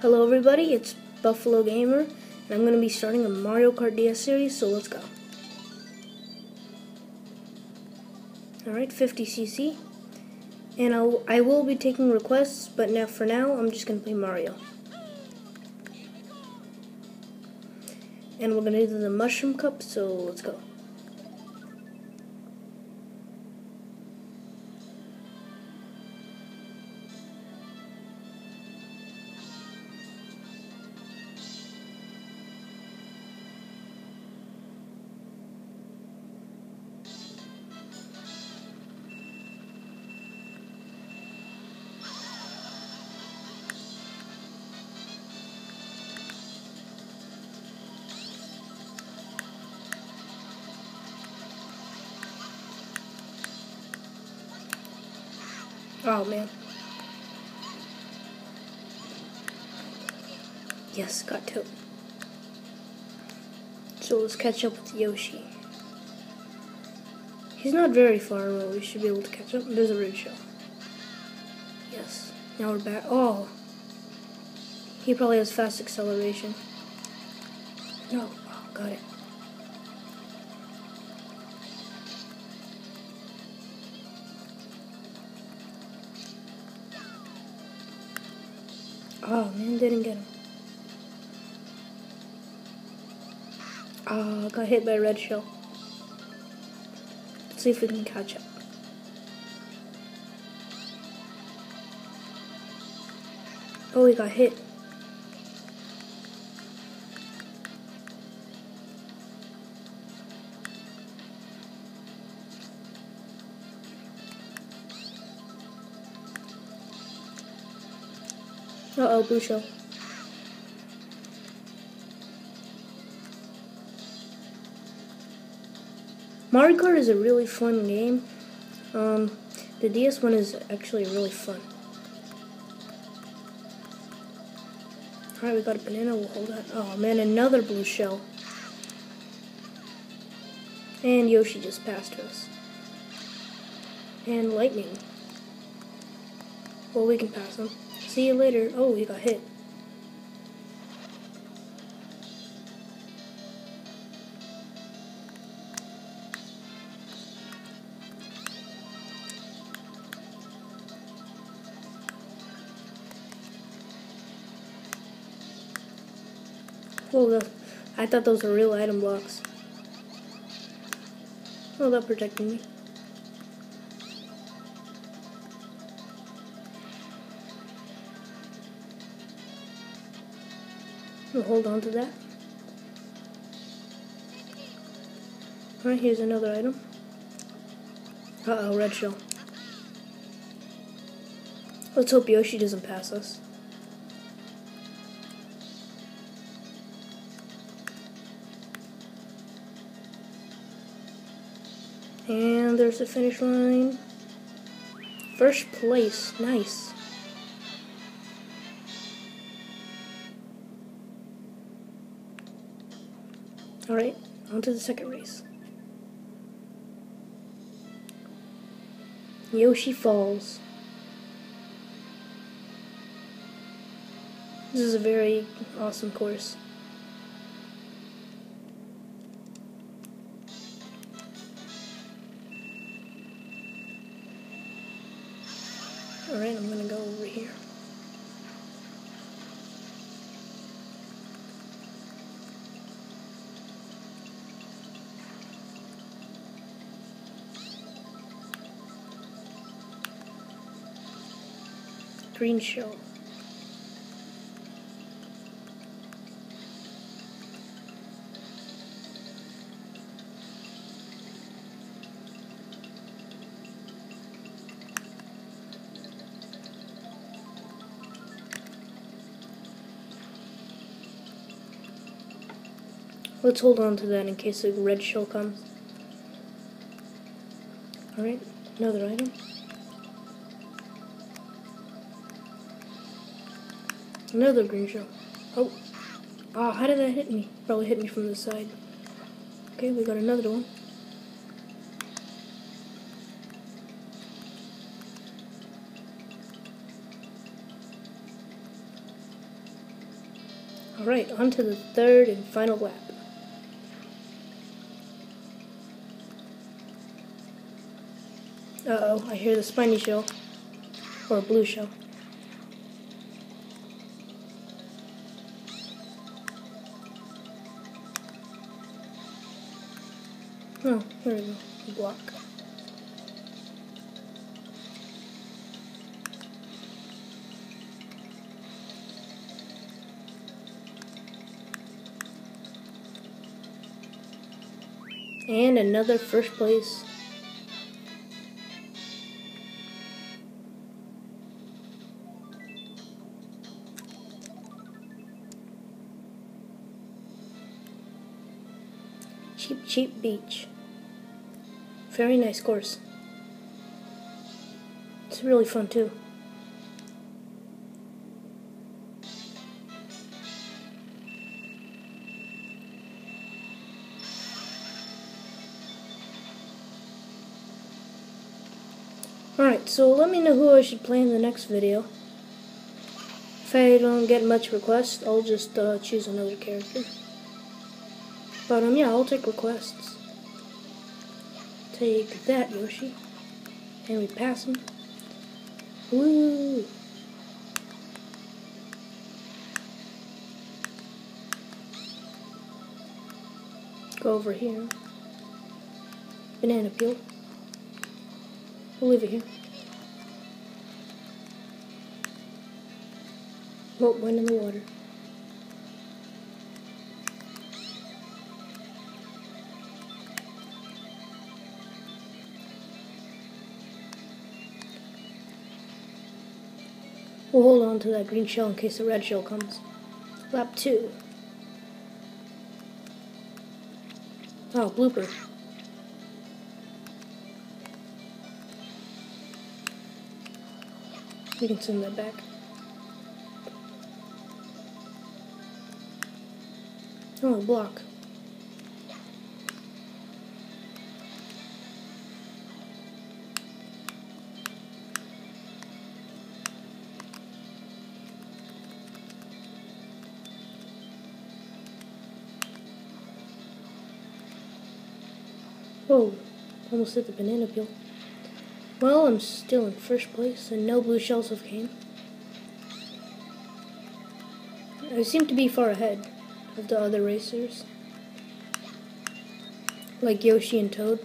Hello everybody, it's Buffalo Gamer, and I'm going to be starting a Mario Kart DS series, so let's go. Alright, 50cc. And I'll, I will be taking requests, but now for now, I'm just going to play Mario. And we're going to do the Mushroom Cup, so let's go. Oh man. Yes, got two. So let's catch up with Yoshi. He's not very far away. We should be able to catch up. There's a red shell. Yes. Now we're back. Oh. He probably has fast acceleration. No. Oh, got it. Oh man, didn't get him. Oh, got hit by a red shell. Let's see if we can catch up. Oh, he got hit. Blue shell. Mario Kart is a really fun game. Um, the DS one is actually really fun. Alright, we got a banana, we'll hold that. Oh man, another blue shell. And Yoshi just passed us. And lightning. Well, we can pass him. See you later. Oh, he got hit. Oh, I thought those were real item blocks. Oh, that protected me. We'll hold on to that. Alright, here's another item. Uh-oh, red shell. Let's hope Yoshi doesn't pass us. And there's the finish line. First place, nice. Alright, on to the second race. Yoshi Falls. This is a very awesome course. Alright, I'm gonna go over here. Green shell. Let's hold on to that in case a red shell comes. Alright, another item. Another green shell. Oh. Oh, how did that hit me? Probably hit me from the side. Okay, we got another one. Alright, on to the third and final lap. Uh-oh, I hear the spiny shell. Or blue shell. Oh, here we go. Block. And another first place. Cheep Cheep Beach. Very nice course. It's really fun too. Alright, so let me know who I should play in the next video. If I don't get much requests, I'll just uh, choose another character. But um, yeah, I'll take requests. Take that, Yoshi. And we pass him. Woo! Go over here. Banana peel. We'll leave it here. Oh, went in the water. We'll hold on to that green shell in case the red shell comes. Lap two. Oh, blooper. We can send that back. Oh, block. Oh, almost hit the banana peel. Well, I'm still in first place, and no blue shells have came. I seem to be far ahead of the other racers, like Yoshi and Toad.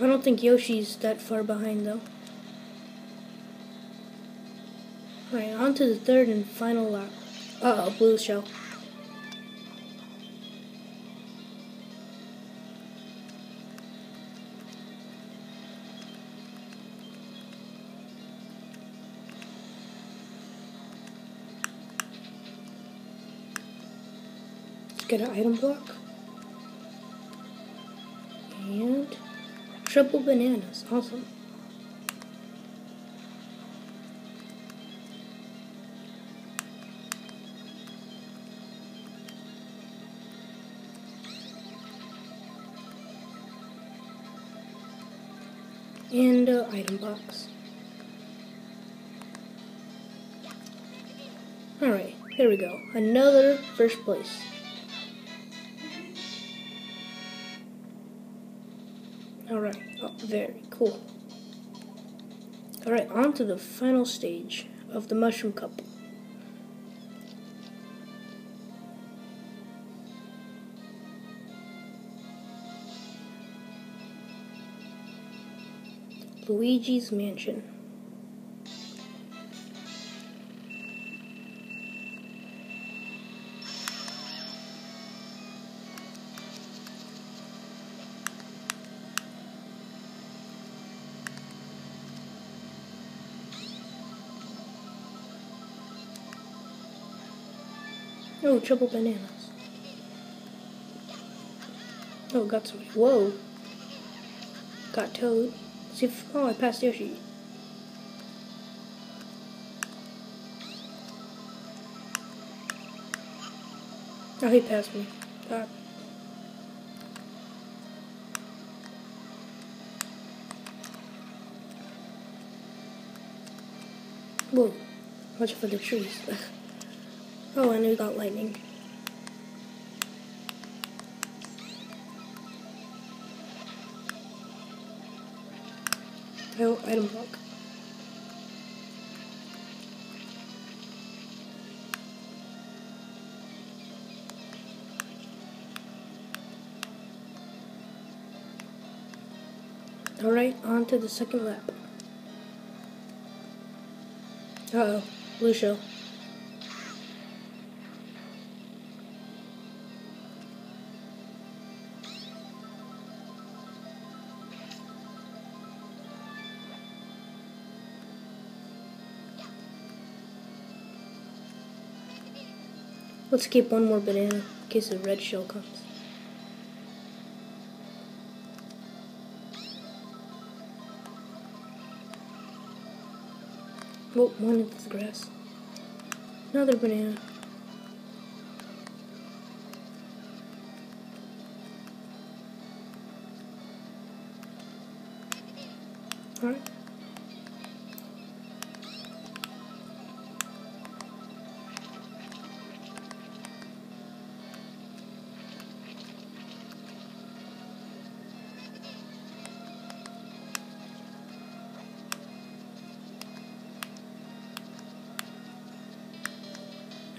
I don't think Yoshi's that far behind, though. Alright, on to the third and final lap. Uh-oh, blue shell. Get an item block. And triple bananas. Awesome. And uh, item box. Alright, there we go. Another first place. Alright, oh, very cool. Alright, on to the final stage of the Mushroom Cup. Luigi's Mansion. Oh, triple bananas. Oh, got some. Whoa. Got Toad see if, oh, I passed Yoshi. Oh, he passed me. God. Whoa. Watch for the trees. oh, and we got lightning. Oh, item block. Alright, on to the second lap. Uh oh, blue. Let's keep one more banana in case the red shell comes. Oh, one into the grass. Another banana.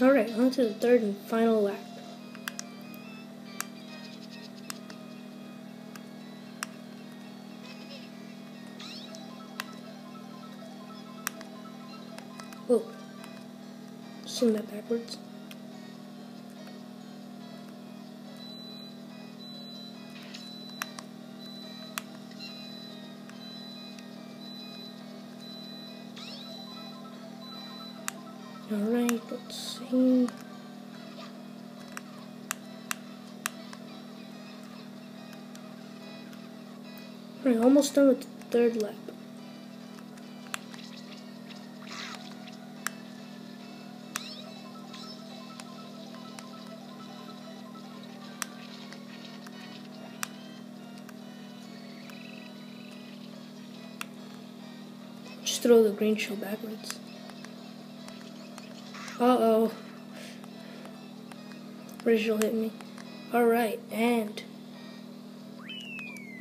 Alright, on to the third and final lap. Oh, swing that backwards. Alright, let's see. Alright, almost done with the third lap. Just throw the green shell backwards. Red shell hit me. Alright, and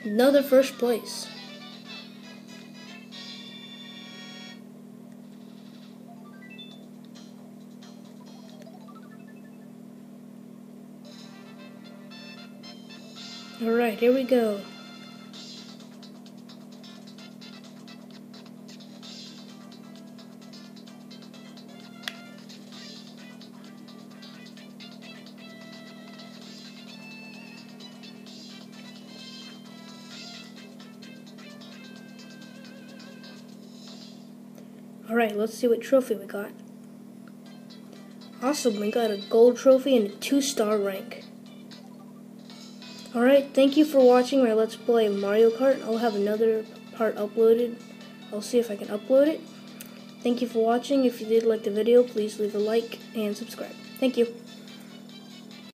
another first place. Alright, here we go. Alright, let's see what trophy we got. Awesome, we got a gold trophy and a two star rank. Alright, thank you for watching my Let's Play Mario Kart. I'll have another part uploaded. I'll see if I can upload it. Thank you for watching. If you did like the video, please leave a like and subscribe. Thank you.